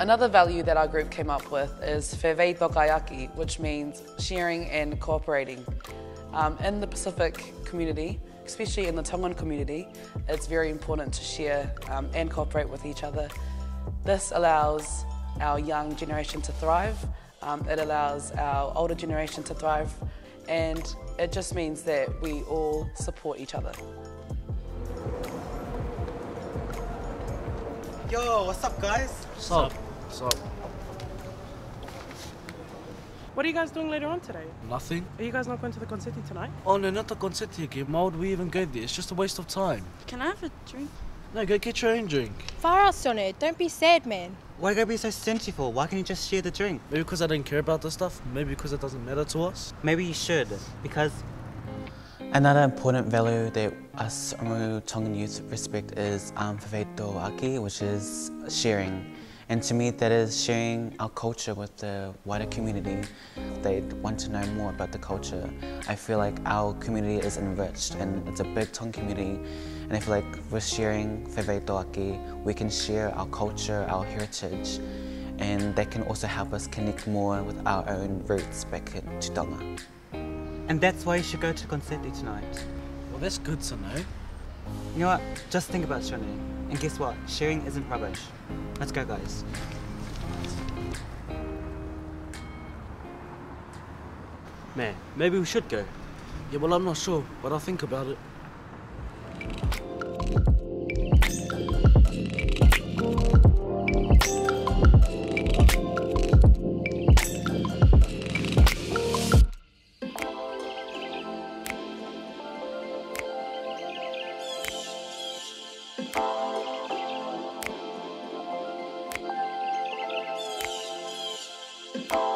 Another value that our group came up with is Feveitokai'aki, which means sharing and cooperating. Um, in the Pacific community, especially in the Tongan community, it's very important to share um, and cooperate with each other. This allows our young generation to thrive, um, it allows our older generation to thrive, and it just means that we all support each other. Yo, what's up, guys? Sup? Sup? What are you guys doing later on today? Nothing? Are you guys not going to the concerti tonight? Oh no, not the concerti again. Why would we even go there? It's just a waste of time. Can I have a drink? No, go get your own drink. Far out, Sonny. Don't be sad, man. Why you gotta be so stingy for? Why can't you just share the drink? Maybe because I don't care about this stuff. Maybe because it doesn't matter to us. Maybe you should, because Another important value that us Oamaru Tongan youth respect is um, Feveitokai'aki, which is sharing. And to me, that is sharing our culture with the wider community. They want to know more about the culture. I feel like our community is enriched and it's a big Tongan community. And I feel like with sharing Feveitokai'aki, we can share our culture, our heritage, and that can also help us connect more with our own roots back to Tonga. And that's why you should go to Concerti tonight. Well, that's good to know. You know what? Just think about Shone. And guess what? Sharing isn't rubbish. Let's go, guys. Man, maybe we should go. Yeah, well, I'm not sure, but I'll think about it. Bye.